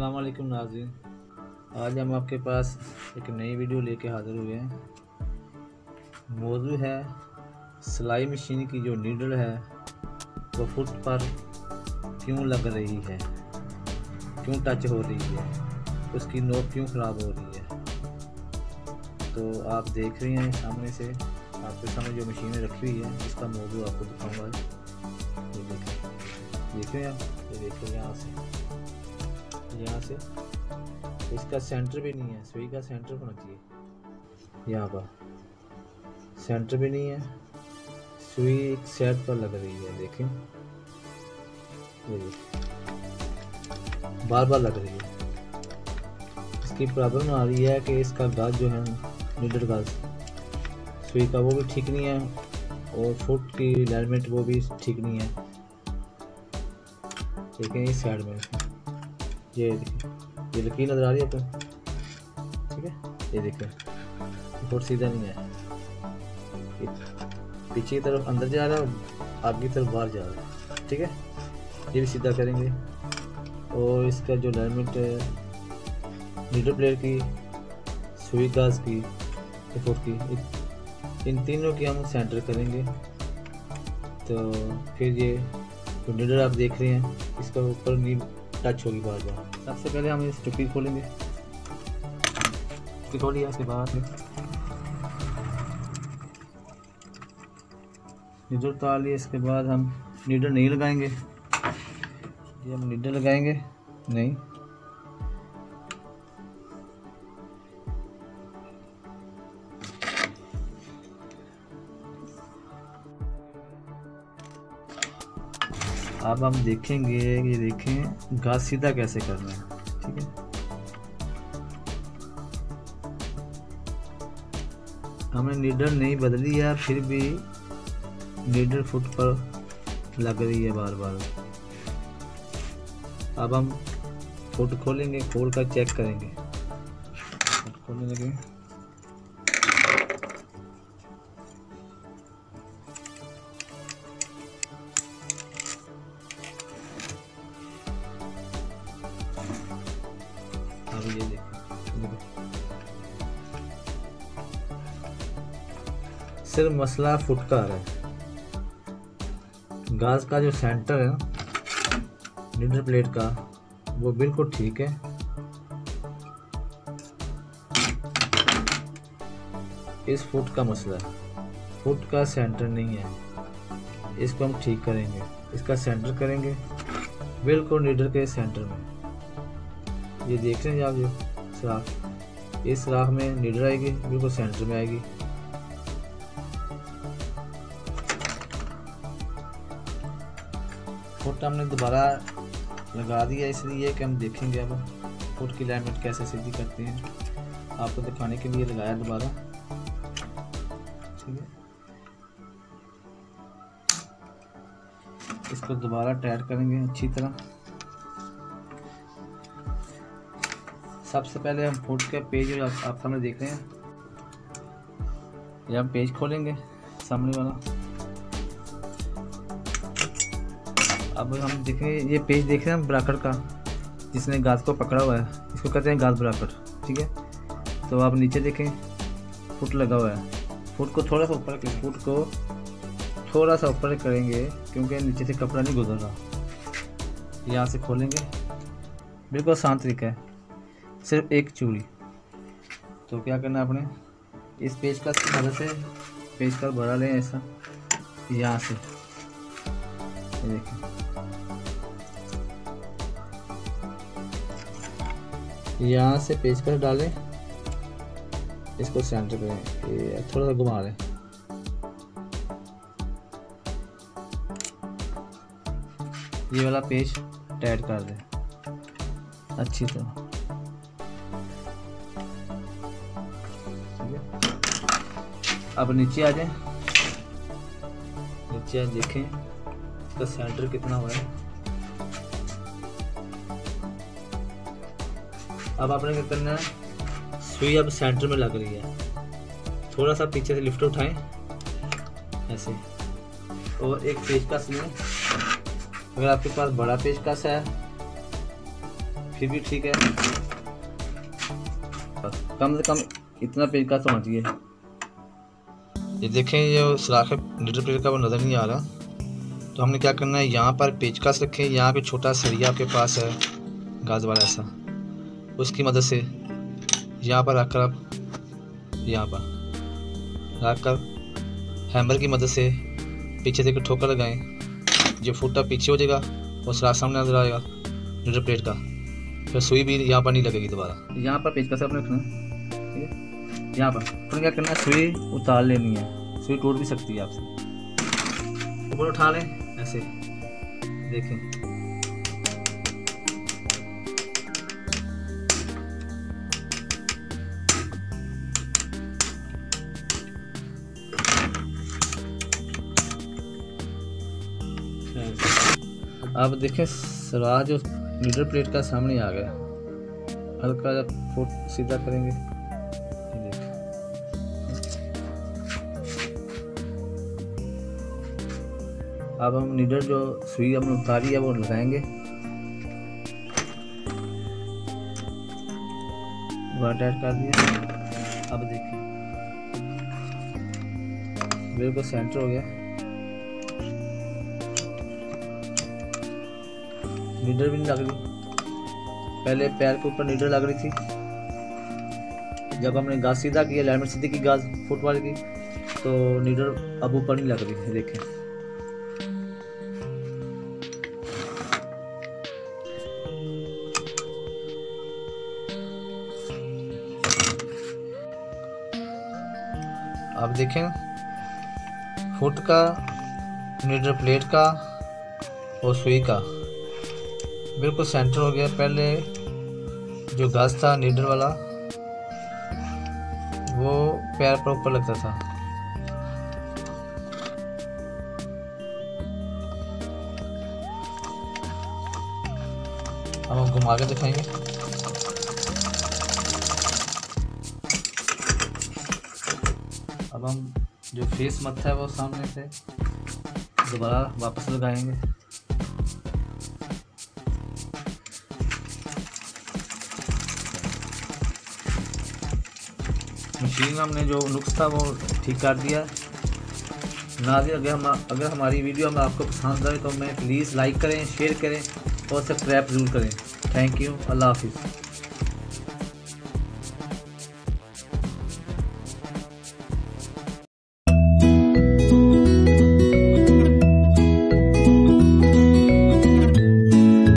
अस्सलाम वालेकुम आज हम आपके पास एक नई वीडियो लेके हाज़िर हुए हैं। मौजू है सिलाई मशीन की जो नीडल है, वो फुट पर क्यों लग रही है? क्यों टच हो रही है? उसकी नोक क्यों ख़राब हो रही है? तो आप देख रहे हैं सामने से, आपके सामने जो मशीन रखी हुई है इसका मौजू आपको दिखाऊँगा। ये देखें देख आप ये यहाँ से। यहाँ से। इसका सेंटर भी नहीं है, सुई का सेंटर होना चाहिए। यहाँ पर। सेंटर भी नहीं है, सुई एक सेट पर लग रही है, देखें। बार बार लग रही है। इसकी प्रॉब्लम आ रही है कि इसका गाज जो है नीडर गाज सुई का वो भी ठीक नहीं है और फुट की अलाइनमेंट वो भी ठीक नहीं है। देखें इस साइड में। ये देखिए ये लकीर नज़र आ रही है आपको? ठीक है? ये देखिए फुट सीधा नहीं है पीछे की तरफ़ अंदर जा रहा है आगे की तरफ़ बाहर जा रहा है। ठीक है? ये भी सीधा करेंगे। और इसका जो अलाइनमेंट है लीडर प्लेयर की, सुई गाज की फुट की, इन तीनों की हम सेंटर करेंगे। तो फिर ये जो नीडर आप देख रहे हैं, इसका ऊपर नीड टच होगी बार बार। सबसे पहले हम इस टुपी खोलेंगे। खोल लिया इसके बाद नीडर उतार लिए इसके बाद हम नीडल नहीं लगाएँगे। ये हम नीडल लगाएँगे। नहीं। अब हम देखेंगे ये देखें घास सीधा कैसे करना है, ठीक है? हमने नीडल नहीं बदली है, फिर भी नीडल फुट पर लग रही है बार बार अब हम फुट खोलेंगे, खोल कर चेक करेंगे। फुट खोलने लगे ये सिर्फ़ मसला फुट का है। गाज का जो सेंटर है नीडर प्लेट का, वो बिल्कुल ठीक है। इस फुट का मसला है। फुट का सेंटर नहीं है। इसको हम ठीक करेंगे। इसका सेंटर करेंगे। बिल्कुल नीडर के सेंटर में। ये देख रहे हैं आप जो सुराख इस सुराख में नीडर आएगी, बिल्कुल सेंटर में आएगी। फुट हमने दोबारा लगा दिया, इसलिए कि हम देखेंगे अब फुट की अलाइनमेंट कैसे सीधी करते हैं। आपको दिखाने के लिए लगाया दोबारा। ठीक है। इसको दोबारा टाइट करेंगे अच्छी तरह। सबसे पहले हम फुट के पेज आप, आप सामने देख रहे हैं ये हम पेज खोलेंगे सामने वाला। अब हम देखेंगे ये पेज देख रहे हैं ब्राकट का जिसने गाज को पकड़ा हुआ है। इसको कहते हैं गाज ब्राकट ठीक है? तो आप नीचे देखें फुट लगा हुआ है। फुट को थोड़ा सा ऊपर फुट को थोड़ा सा ऊपर करेंगे क्योंकि नीचे से कपड़ा नहीं गुजर रहा। यहाँ से खोलेंगे। बिल्कुल आसान तरीका है। सिर्फ़ एक चूड़ी। तो क्या करना आपने? इस पेज का मदद से पेज का बढ़ा लें ऐसा। यहाँ से। यहाँ से पेज कर डालें। इसको सेंटर करें थोड़ा सा घुमा लें। ये वाला पेज टाइट कर दें। अच्छी तरह। अब नीचे आ जाए। नीचे देखें, इसका सेंटर कितना हुआ है। अब आपने क्या करना है? सुई अब सेंटर में लग रही है। थोड़ा सा पीछे से लिफ्ट उठाएँ। ऐसे। और एक पेचकस लें अगर आपके पास बड़ा पेचकस है, फिर भी ठीक है। कम से कम इतना पेज का होना चाहिए ये देखें, ये सुराख लीटर प्लेट का वो नज़र नहीं आ रहा। तो हमने क्या करना है? यहाँ पर पेचकस रखें। यहाँ पे छोटा सरिया आपके पास है, गाज वाला ऐसा। उसकी मदद से यहाँ पर रखकर आप, यहाँ पर रख कर हैमर की मदद से पीछे से ठोकर लगाएँ। जो फुटा पीछे हो जाएगा और सराख सामने नज़र आएगा लीटर प्लेट का। फिर सुई भी यहाँ पर नहीं लगेगी दोबारा। यहाँ पर पेचकस अपने रखना। ठीक है? यहाँ पर। फिर क्या करना है? सुई उतार लेनी है। सुई टूट भी सकती है आपसे। ऊपर उठा लें, ऐसे। देखें। अब देखें सराह जो लीडर प्लेट का सामने आ गया। हल्का जब फुट सीधा करेंगे। अब हम नीडर जो सुई हमने उतारी है, वो लगाएँगे। अटैच कर दिया। अब देखिए। बिल्कुल सेंटर हो गया। नीडर भी नहीं लग रही। पहले पैर के ऊपर नीडर लग रही थी। जब हमने गाज सीधा किया लाइनमेंट सीधी की गाज फुटबॉल की तो नीडर अब ऊपर नहीं लग रही थी देखें। अब देखें फुट का नीडर प्लेट का और सुई का। बिल्कुल सेंटर हो गया। पहले जो घास था नीडर वाला, वो पैर पर ऊपर लगता था। हम घुमा के दिखाएँगे। अब हम जो फेस मत है वो सामने से दोबारा वापस लगाएँगे। मशीन हमने जो नुक्स था वो ठीक कर दिया। नाजिर, अगर हम, अगर हमारी वीडियो में आपको पसंद आए तो मैं प्लीज़ लाइक करें शेयर करें और सब्सक्राइब ज़रूर करें। थैंक यू अल्लाह हाफिज़।